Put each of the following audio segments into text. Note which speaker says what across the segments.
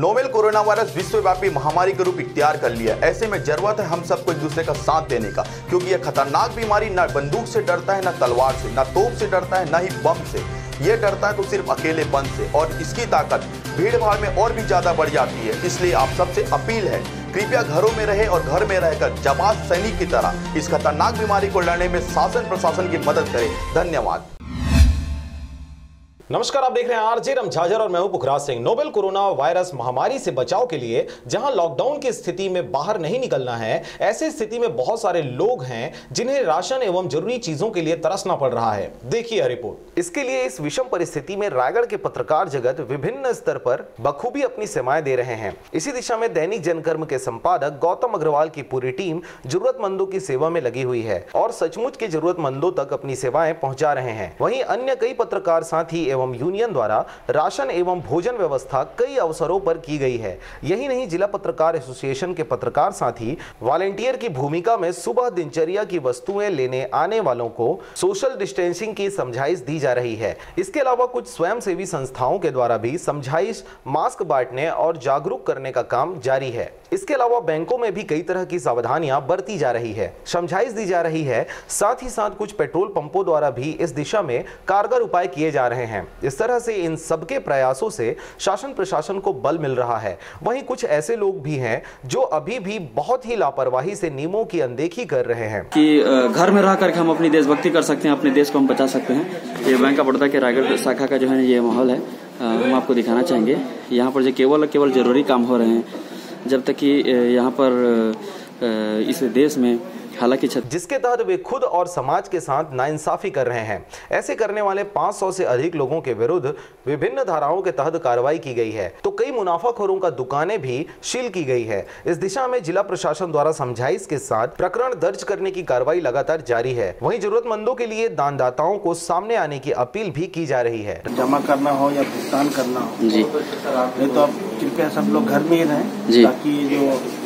Speaker 1: Novel corona virus विश्वव्यापी महामारी का रूप इख्तियार कर लिया ऐसे में ज़रूरत है हम सबको एक दूसरे का साथ देने का, क्योंकि यह खतरनाक बीमारी न बंदूक से डरता है, न तलवार से, न तोप से डरता है, न ही बम से। यह डरता है तो सिर्फ़ अकेले अकेलेपन से, और इसकी ताकत भीड़ भाड़ में और भी ज़्यादा बढ़ जाती है। इसलिए आप सबसे अपील है, कृपया घरों में रहे और घर में रहकर जमात सैनिक की तरह इस खतरनाक बीमारी को लड़ने में शासन प्रशासन की मदद करें। धन्यवाद।
Speaker 2: नमस्कार, आप देख रहे हैं आरजे रमझाझर और मैं हूँ Pukhraj Singh. Novel corona virus महामारी से बचाव के लिए जहाँ लॉकडाउन की स्थिति में बाहर नहीं निकलना है, ऐसे स्थिति में बहुत सारे लोग हैं जिन्हें राशन एवं ज़रूरी चीज़ों के लिए तरसना पड़ रहा है। देखिए रिपोर्ट। इसके लिए इस विषम परिस्थिति में रायगढ़ के पत्रकार जगत विभिन्न स्तर पर बखूबी अपनी सेवाएँ दे रहे हैं। इसी दिशा में दैनिक जनकर्म के संपादक गौतम अग्रवाल की पूरी टीम जरूरतमंदों की सेवा में लगी हुई है और सचमुच के जरूरतमंदों तक अपनी सेवाएँ पहुँचा रहे हैं। वहीं अन्य कई पत्रकार साथी एवं यूनियन द्वारा राशन एवं भोजन व्यवस्था कई अवसरों पर की गई है। यही नहीं, जिला पत्रकार एसोसिएशन के पत्रकार साथी वॉलेंटियर की भूमिका में सुबह दिनचर्या की वस्तुएँ लेने आने वालों को सोशल डिस्टेंसिंग की समझाइश दी जा रही है। इसके अलावा कुछ स्वयंसेवी संस्थाओं के द्वारा भी समझाइश, मास्क बांटने और जागरूक करने का काम जारी है। इसके अलावा बैंकों में भी कई तरह की सावधानियाँ बरती जा रही है। समझाइश दी जा रही है, साथ ही साथ कुछ पेट्रोल पंपों द्वारा भी इस दिशा में कारगर उपाय किए जा रहे हैं। इस तरह से इन सबके प्रयासों से शासन प्रशासन को बल मिल रहा है। वहीं कुछ ऐसे लोग भी हैं जो अभी भी बहुत ही लापरवाही से नियमों की अनदेखी कर रहे हैं।
Speaker 3: कि घर में रह करके हम अपनी देशभक्ति कर सकते हैं, अपने देश को हम बचा सकते हैं। ये बैंक ऑफ़ बड़ौदा के रायगढ़ शाखा का जो है ये माहौल है। हम आपको दिखाना चाहेंगे। यहाँ पर जो केवल केवल ज़रूरी काम हो रहे हैं। जब तक कि यहाँ पर इस देश में हालाँकि
Speaker 2: जिसके तहत वे खुद और समाज के साथ नाइंसाफी कर रहे हैं। ऐसे करने वाले 500 से अधिक लोगों के विरुद्ध विभिन्न धाराओं के तहत कार्रवाई की गई है। तो कई मुनाफाखोरों का दुकानें भी सील की गई है। इस दिशा में जिला प्रशासन द्वारा समझाइश के साथ प्रकरण दर्ज करने की कार्रवाई लगातार जारी है। वही जरूरतमंदों के लिए दानदाताओं को सामने आने की अपील भी की जा रही है।
Speaker 4: जमा करना हो या भुगतान करना हो
Speaker 3: जी।
Speaker 4: नहीं तो आप कृपया सब लोग घर में ही रहें ताकि जो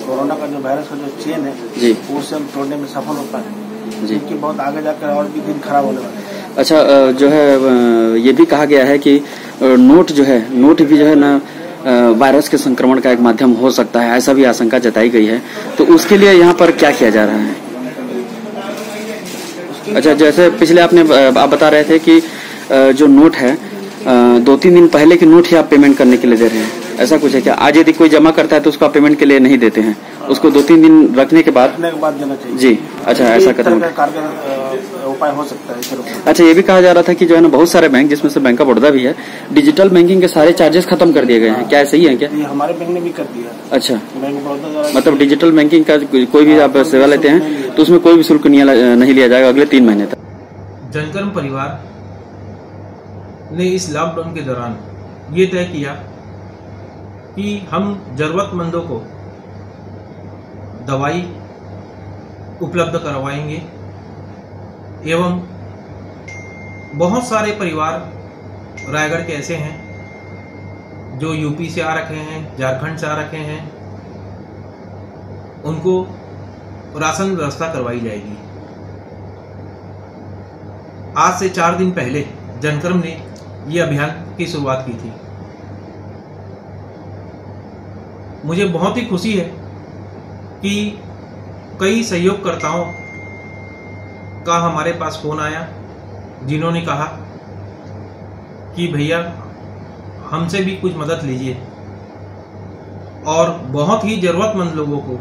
Speaker 4: कोरोना का जो वायरस का जो चेन है
Speaker 3: जी।
Speaker 4: वो हम तोड़ने में सफल हो पाए
Speaker 3: जी।
Speaker 4: बहुत आगे जाकर और भी दिन खराब होने वाले
Speaker 3: अच्छा जो है ये भी कहा गया है कि नोट जो है नोट भी जो है ना वायरस के संक्रमण का एक माध्यम हो सकता है ऐसा भी आशंका जताई गई है तो उसके लिए यहाँ पर क्या किया जा रहा है अच्छा जैसे पिछले आपने आप बता रहे थे कि जो नोट है दो तीन दिन पहले के नोट ही आप पेमेंट करने के लिए दे रहे हैं ऐसा कुछ है क्या? आज यदि कोई जमा करता है तो उसका पेमेंट के लिए नहीं देते हैं? उसको दो तीन दिन रखने के बाद?
Speaker 4: रखने के बाद देना चाहिए।
Speaker 3: जी। अच्छा ऐसा कदम
Speaker 4: तरह का कारगर उपाय हो सकता है
Speaker 3: अच्छा ये भी कहा जा रहा था कि जो है ना बहुत सारे बैंक जिसमें से बैंक ऑफ़ बड़ौदा भी है डिजिटल बैंकिंग के सारे चार्जेस खत्म कर दिए गए हैं। क्या सही है क्या?
Speaker 4: हमारे बैंक ने भी कर दिया।
Speaker 3: अच्छा।
Speaker 4: बैंक ऑफ़ बड़ौदा द्वारा
Speaker 3: मतलब डिजिटल बैंकिंग का कोई भी आप सेवा लेते हैं तो उसमें कोई भी शुल्क नहीं नहीं लिया जाएगा अगले तीन महीने तक।
Speaker 5: जनकर्म परिवार ने इस लॉकडाउन के दौरान ये तय किया कि हम ज़रूरतमंदों को दवाई उपलब्ध करवाएँगे एवं बहुत सारे परिवार रायगढ़ के ऐसे हैं जो यूपी से आ रखे हैं, झारखंड से आ रखे हैं। उनको राशन व्यवस्था करवाई जाएगी। आज से चार दिन पहले जनक्रम ने ये अभियान की शुरुआत की थी। मुझे बहुत ही खुशी है कि कई सहयोगकर्ताओं का हमारे पास फ़ोन आया, जिन्होंने कहा कि भैया, हमसे भी कुछ मदद लीजिए। और बहुत ही ज़रूरतमंद लोगों को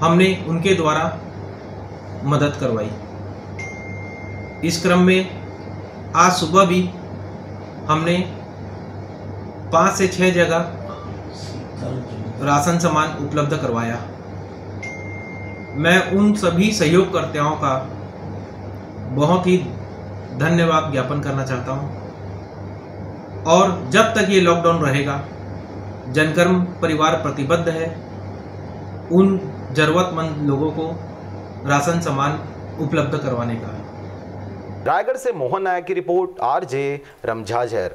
Speaker 5: हमने उनके द्वारा मदद करवाई। इस क्रम में आज सुबह भी हमने पाँच से छः जगह राशन सामान उपलब्ध करवाया। मैं उन सभी सहयोगकर्ताओं का बहुत ही धन्यवाद ज्ञापन करना चाहता हूँ। और जब तक ये लॉकडाउन रहेगा, जनकर्म परिवार प्रतिबद्ध है, उन जरूरतमंद लोगों को राशन सामान उपलब्ध करवाने का।
Speaker 2: रायगढ़ से मोहन नायक की रिपोर्ट, आरजे रमझाझर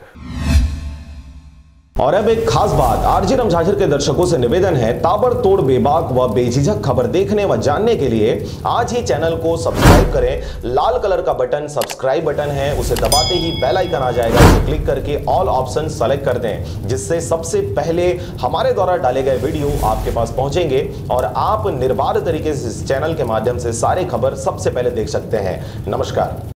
Speaker 2: और अब एक खास बात, आरजी रमझाझर के दर्शकों से निवेदन है, ताबड़तोड़ बेबाक व बेझिझक खबर देखने व जानने के लिए आज ही चैनल को सब्सक्राइब करें। लाल कलर का बटन, सब्सक्राइब बटन है, उसे दबाते ही बेल आइकन आ जाएगा उसे क्लिक करके ऑल ऑप्शन सेलेक्ट कर दें, जिससे सबसे पहले हमारे द्वारा डाले गए वीडियो आपके पास पहुँचेंगे और आप निर्बाध तरीके से इस चैनल के माध्यम से सारे खबर सबसे पहले देख सकते हैं। नमस्कार।